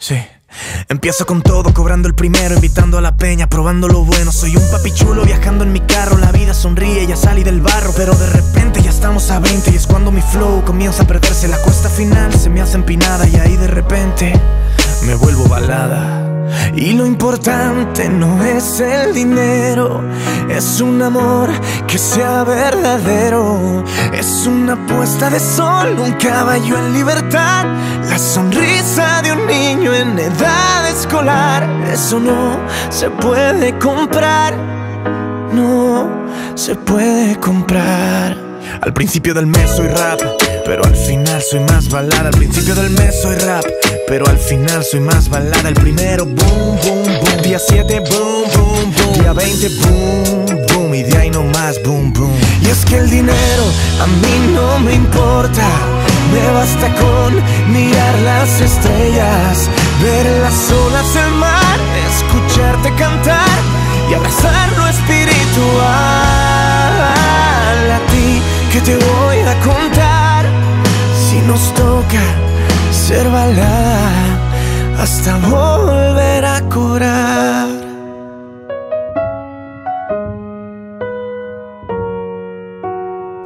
Sí. Empiezo con todo, cobrando el primero, invitando a la peña, probando lo bueno. Soy un papi chulo viajando en mi carro, la vida sonríe, ya salí del barro. Pero de repente ya estamos a 20 y es cuando mi flow comienza a perderse. La cuesta final se me hace empinada y ahí de repente me vuelvo balada. Y lo importante no es el dinero, es un amor que sea verdadero. Es una puesta de sol, un caballo en libertad, la sonrisa en edad escolar. Eso no se puede comprar, no se puede comprar. Al principio del mes soy rap, pero al final soy más balada. Al principio del mes soy rap, pero al final soy más balada. El primero, boom, boom, boom. Día 7, boom, boom, boom. Día 20, boom, boom. Y de ahí no más, boom, boom. Y es que el dinero a mí no me importa. Me basta con mirar las estrellas, ver las olas, el mar, escucharte cantar y abrazar lo espiritual. A ti que te voy a contar si nos toca ser balada hasta volver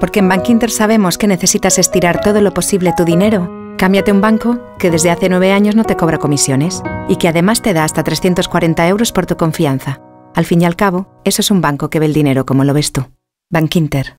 Porque en Bankinter sabemos que necesitas estirar todo lo posible tu dinero. Cámbiate un banco que desde hace nueve años no te cobra comisiones y que además te da hasta 340 euros por tu confianza. Al fin y al cabo, eso es un banco que ve el dinero como lo ves tú. Bankinter.